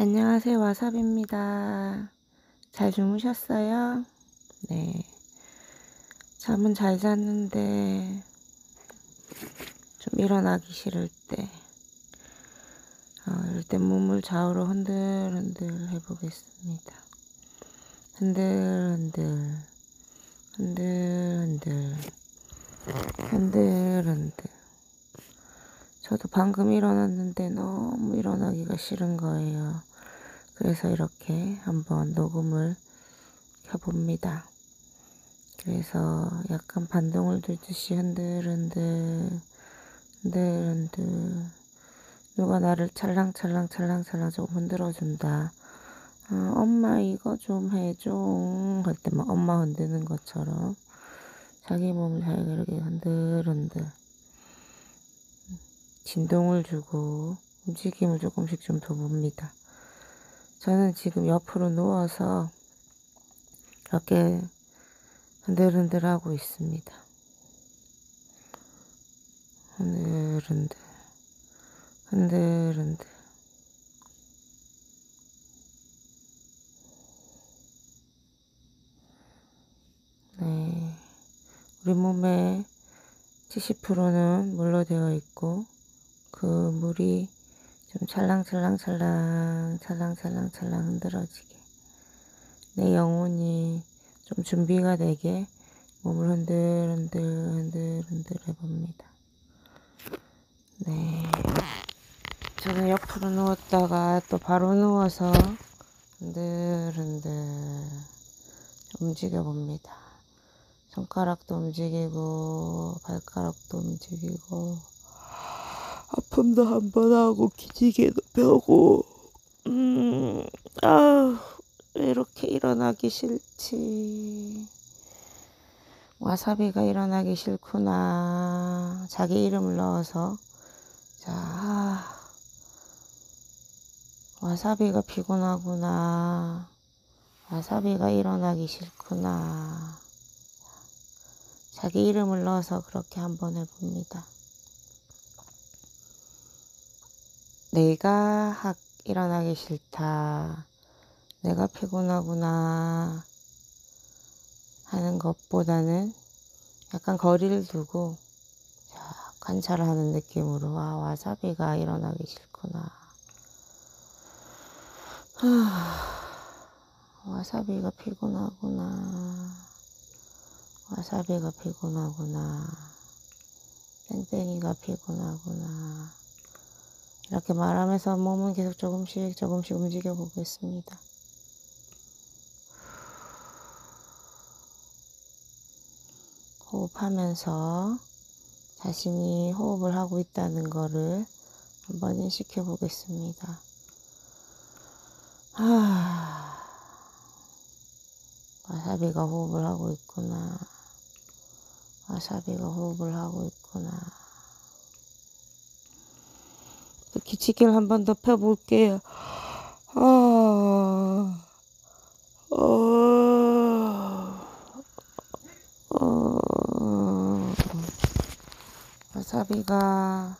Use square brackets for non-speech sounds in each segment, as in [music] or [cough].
안녕하세요. 와사비입니다. 잘 주무셨어요? 네. 잠은 잘 잤는데, 좀 일어나기 싫을 때, 어, 이럴 때 몸을 좌우로 흔들흔들 해보겠습니다. 흔들흔들, 흔들흔들, 흔들흔들. 저도 방금 일어났는데 너무 일어나기가 싫은 거예요. 그래서 이렇게 한번 녹음을 켜봅니다. 그래서 약간 반동을 들듯이 흔들흔들 흔들흔들 누가 나를 찰랑찰랑 찰랑찰랑 조금 흔들어준다. 어, 엄마 이거 좀 해줘 할 때 막 엄마 흔드는 것처럼 자기 몸을 자기가 이렇게 흔들흔들 진동을 주고 움직임을 조금씩 좀 둬봅니다. 저는 지금 옆으로 누워서 이렇게 흔들흔들 하고 있습니다. 흔들흔들, 흔들흔들. 네. 우리 몸의 70%는 물로 되어 있고, 그 물이 좀 찰랑찰랑찰랑 찰랑찰랑찰랑 흔들어지게 내 영혼이 좀 준비가 되게 몸을 흔들 흔들 흔들 흔들 해봅니다. 네. 저는 옆으로 누웠다가 또 바로 누워서 흔들흔들 움직여 봅니다. 손가락도 움직이고 발가락도 움직이고 아픔도 한 번 하고 기지개도 펴고 음, 아, 왜 이렇게 일어나기 싫지? 와사비가 일어나기 싫구나. 자기 이름을 넣어서 자, 아, 와사비가 피곤하구나. 와사비가 일어나기 싫구나. 자기 이름을 넣어서 그렇게 한번 해봅니다. 내가 학 일어나기 싫다. 내가 피곤하구나. 하는 것보다는 약간 거리를 두고 자, 관찰을 하는 느낌으로 아, 와사비가 일어나기 싫구나. 하, 와사비가 피곤하구나. 와사비가 피곤하구나. 땡땡이가 피곤하구나. 이렇게 말하면서 몸은 계속 조금씩 조금씩 움직여 보겠습니다. 호흡하면서 자신이 호흡을 하고 있다는 거를 한번 인식해 보겠습니다. 아, 와사비가 호흡을 하고 있구나. 와사비가 호흡을 하고 있구나. 기치기를 한 번 더 펴볼게요. 아, 어, 어, 와사비가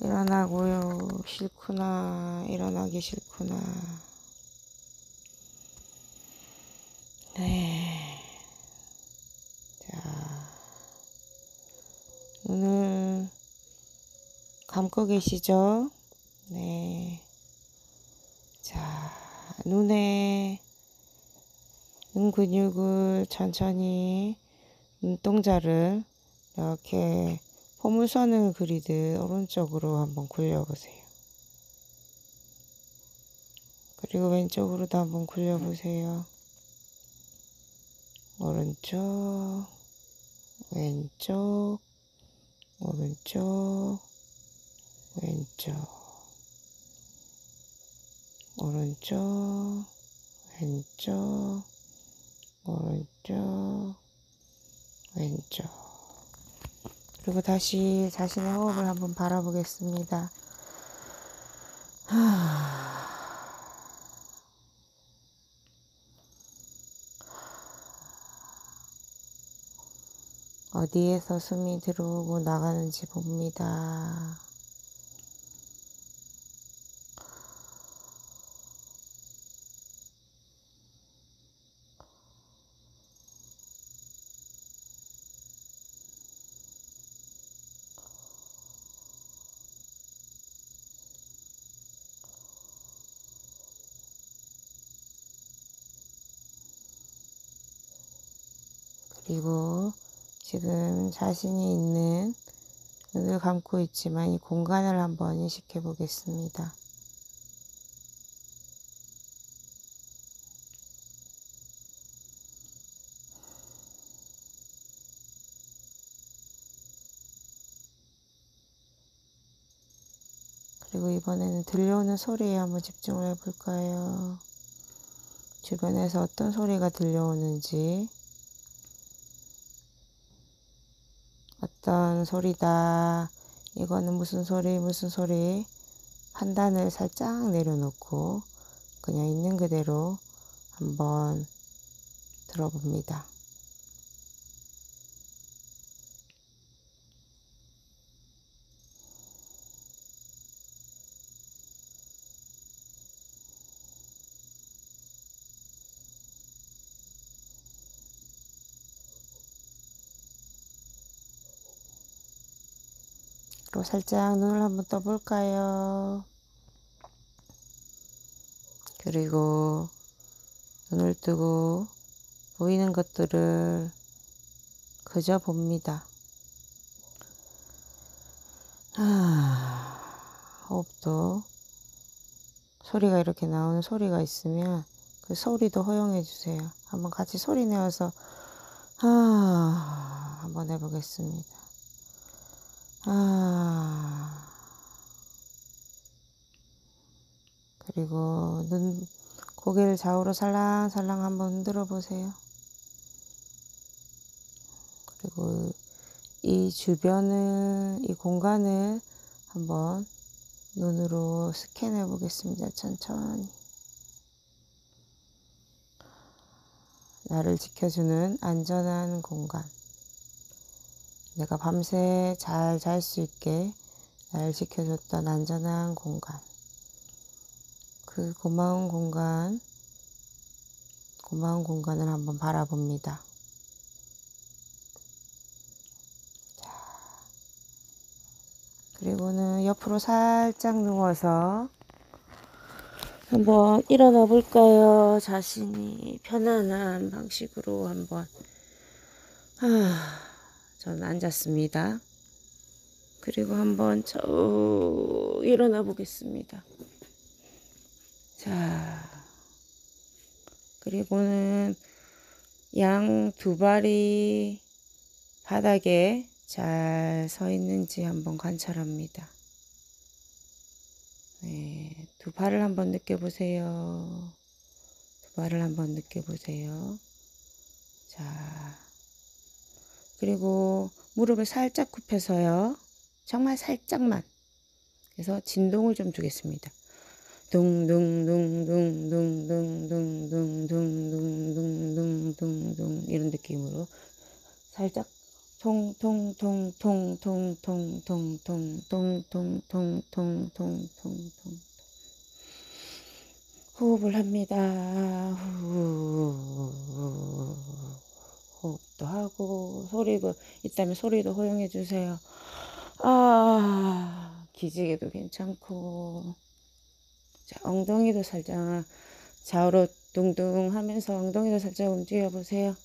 일어나고요. 싫구나. 일어나기 싫구나. 네. 자, 오늘 감고 계시죠? 네. 자, 눈에 눈 근육을 천천히 눈동자를 이렇게 포물선을 그리듯 오른쪽으로 한번 굴려보세요. 그리고 왼쪽으로도 한번 굴려보세요. 오른쪽, 왼쪽, 오른쪽, 왼쪽, 오른쪽, 왼쪽, 오른쪽, 왼쪽. 그리고 다시 자신의 호흡을 한번 바라보겠습니다. 하... [sighs] 어디에서 숨이 들어오고 나가는지 봅니다. 그리고 지금 자신이 있는 눈을 감고 있지만 이 공간을 한번 인식해 보겠습니다. 그리고 이번에는 들려오는 소리에 한번 집중을 해볼까요? 주변에서 어떤 소리가 들려오는지, 어떤 소리다, 이거는 무슨 소리, 무슨 소리, 판단을 살짝 내려놓고 그냥 있는 그대로 한번 들어봅니다. 또 살짝 눈을 한번 떠볼까요? 그리고 눈을 뜨고 보이는 것들을 그저 봅니다. 아, 호흡도 소리가 이렇게 나오는 소리가 있으면 그 소리도 허용해 주세요. 한번 같이 소리 내어서 아, 한번 해보겠습니다. 아. 그리고 눈, 고개를 좌우로 살랑살랑 한번 흔들어 보세요. 그리고 이 주변을, 이 공간을 한번 눈으로 스캔해 보겠습니다. 천천히. 나를 지켜주는 안전한 공간. 내가 밤새 잘 잘 수 있게 날 지켜줬던 안전한 공간. 그 고마운 공간, 고마운 공간을 한번 바라봅니다. 자, 그리고는 옆으로 살짝 누워서 한번 일어나 볼까요? 자신이 편안한 방식으로 한번. 아. 저는 앉았습니다. 그리고 한번 쭉 일어나 보겠습니다. 자, 그리고는 양 두 발이 바닥에 잘 서 있는지 한번 관찰합니다. 네, 두 발을 한번 느껴보세요. 두 발을 한번 느껴보세요. 자, 그리고 무릎을 살짝 굽혀서요. 정말 살짝만. 그래서 진동을 좀 주겠습니다. 둥둥둥둥둥둥둥둥둥둥둥둥둥둥둥 이런 느낌으로 살짝 통통통통통통통통통통통통통 호흡을 합니다. 후 호흡도 하고 소리도 있다면 소리도 허용해 주세요. 아 기지개도 괜찮고 자 엉덩이도 살짝 좌우로 둥둥 하면서 엉덩이도 살짝 움직여 보세요.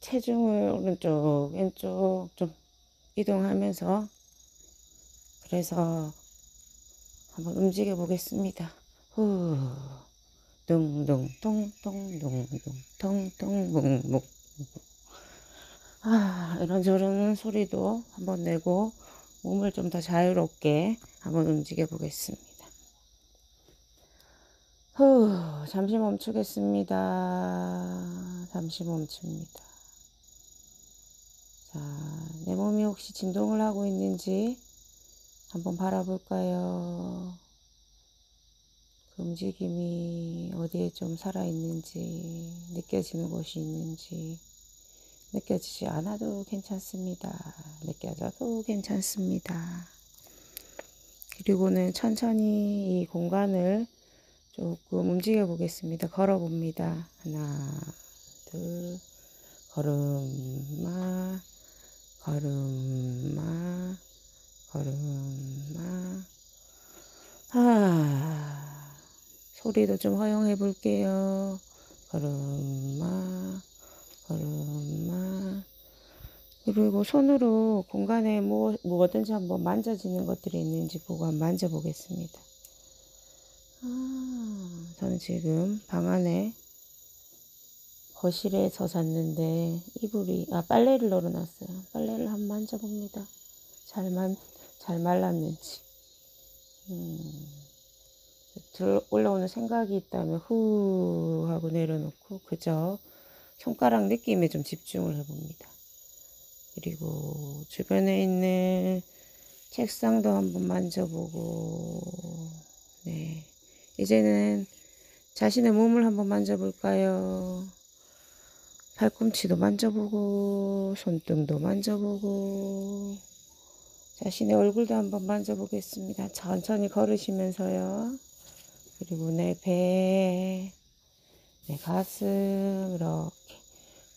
체중을 오른쪽 왼쪽 좀 이동하면서 그래서 한번 움직여 보겠습니다. 후. 둥둥 통통 둥둥 통통 묵묵 아 이런저런 소리도 한번 내고 몸을 좀 더 자유롭게 한번 움직여 보겠습니다. 후 잠시 멈추겠습니다. 잠시 멈춥니다. 자, 내 몸이 혹시 진동을 하고 있는지 한번 바라볼까요? 그 움직임이 어디에 좀 살아있는지, 느껴지는 곳이 있는지, 느껴지지 않아도 괜찮습니다. 느껴져도 괜찮습니다. 그리고는 천천히 이 공간을 조금 움직여 보겠습니다. 걸어 봅니다. 하나, 둘, 걸음마, 걸음마, 걸음마. 아. 소리도 좀 허용해 볼게요. 걸음마, 걸음마. 그리고 손으로 공간에 뭐, 뭐든지 한번 만져지는 것들이 있는지 보고 한번 만져보겠습니다. 아, 저는 지금 방 안에 거실에서 잤는데 이불이 아 빨래를 널어놨어요. 빨래를 한번 만져봅니다. 잘 만, 잘 말랐는지. 음, 들 올라오는 생각이 있다면 후 하고 내려놓고 그저 손가락 느낌에 좀 집중을 해봅니다. 그리고 주변에 있는 책상도 한번 만져보고 네 이제는 자신의 몸을 한번 만져볼까요? 팔꿈치도 만져보고 손등도 만져보고 자신의 얼굴도 한번 만져보겠습니다. 천천히 걸으시면서요. 그리고 내 배, 내 가슴 이렇게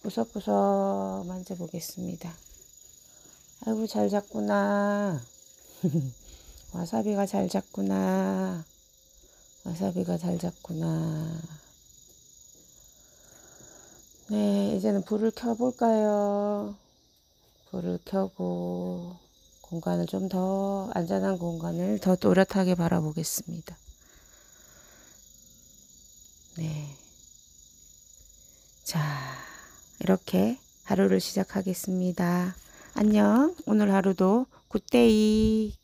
구석구석 만져보겠습니다. 아이고 잘 잤구나. [laughs] 와사비가 잘 잤구나. 와사비가 잘 잤구나. 네, 이제는 불을 켜볼까요? 불을 켜고 공간을 좀 더 안전한 공간을 더 또렷하게 바라보겠습니다. 네. 자, 이렇게 하루를 시작하겠습니다. 안녕. 오늘 하루도 굿데이.